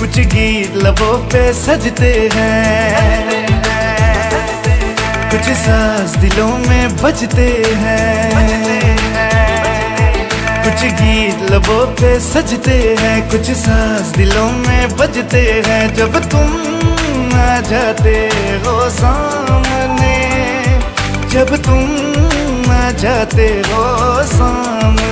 कुछ गीत लबों पे सजते हैं। कुछ सांस दिलों में बजते हैं। कुछ गीत लबों पे सजते हैं। कुछ सांस दिलों में बजते हैं। जब तुम आ जाते हो सामने, जब तुम आ जाते हो सामने